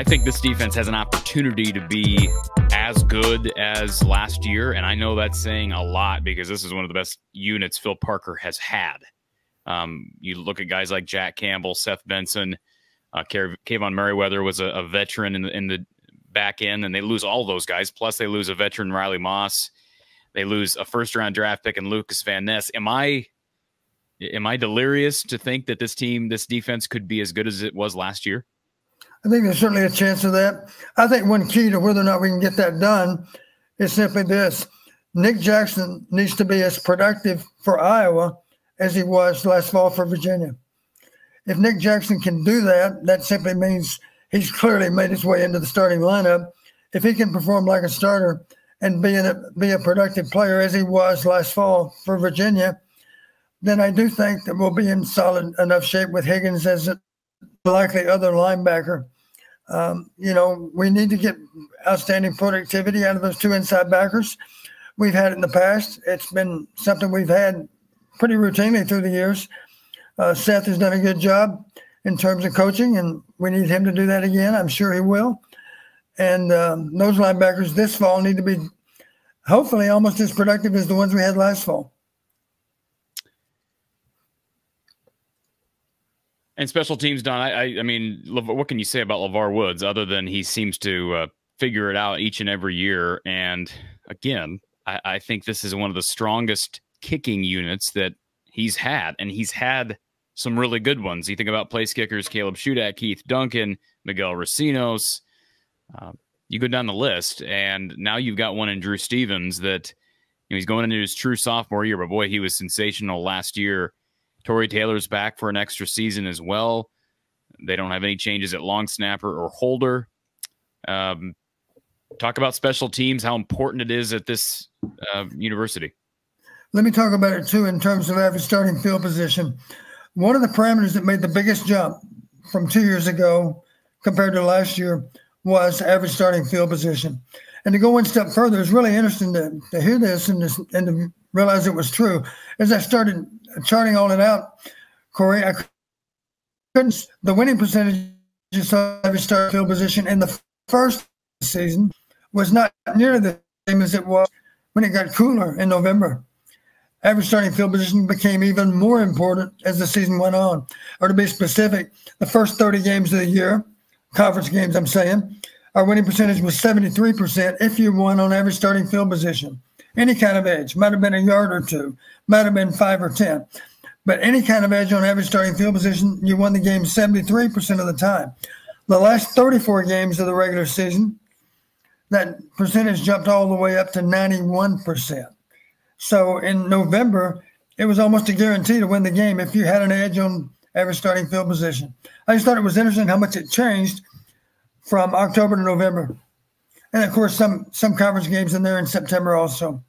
I think this defense has an opportunity to be as good as last year. And I know that's saying a lot because this is one of the best units Phil Parker has had. Um, you look at guys like Jack Campbell, Seth Benson, uh, Kaevon Merriweather was a, a veteran in the, in the back end, and they lose all those guys. Plus, they lose a veteran Riley Moss. They lose a first round draft pick and Lucas Van Ness. Am I am I delirious to think that this team, this defense, could be as good as it was last year? I think there's certainly a chance of that. I think one key to whether or not we can get that done is simply this: Nick Jackson needs to be as productive for Iowa as he was last fall for Virginia. If Nick Jackson can do that, that simply means he's clearly made his way into the starting lineup. If he can perform like a starter and be, a, be a productive player as he was last fall for Virginia, then I do think that we'll be in solid enough shape with Higgins as likely other linebacker. Um, you know, we need to get outstanding productivity out of those two inside backers. We've had it in the past. It's been something we've had pretty routinely through the years. Uh, Seth has done a good job in terms of coaching, and we need him to do that again. I'm sure he will. And um, those linebackers this fall need to be hopefully almost as productive as the ones we had last fall. And special teams, Don. I, I, mean, what can you say about LeVar Woods other than he seems to uh, figure it out each and every year? And again, I, I think this is one of the strongest kicking units that he's had, and he's had some really good ones. You think about place kickers, Caleb Shudak, Keith Duncan, Miguel Recinos. Uh, you go down the list, and now you've got one in Drew Stevens that you know, he's going into his true sophomore year, but boy, he was sensational last year. Tory Taylor's back for an extra season as well. They don't have any changes at long snapper or holder. Um, talk about special teams, how important it is at this uh, university. Let me talk about it too in terms of average starting field position. One of the parameters that made the biggest jump from two years ago compared to last year was average starting field position. And to go one step further, it's really interesting to, to hear this and, to, and to realize it was true. As I started charting all it out, Corey, I couldn't, the winning percentage of average starting field position in the first season was not nearly the same as it was when it got cooler in November. Average starting field position became even more important as the season went on. Or to be specific, the first 30 games of the year, conference games, I'm saying, our winning percentage was 73% if you won on average starting field position. Any kind of edge, might have been a yard or two, might have been five or 10. But any kind of edge on average starting field position, you won the game 73% of the time. The last 34 games of the regular season, that percentage jumped all the way up to 91%. So in November, it was almost a guarantee to win the game if you had an edge on average starting field position. I just thought it was interesting how much it changed from October to November. And of course, some some conference games in there in September also.